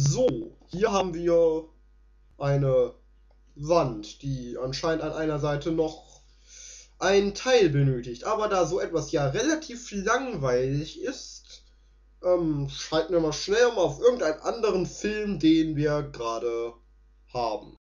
So, hier haben wir eine Wand, die anscheinend an einer Seite noch ein Teil benötigt. Aber da so etwas ja relativ langweilig ist, ähm, schalten wir mal schnell mal auf irgendeinen anderen Film, den wir gerade haben.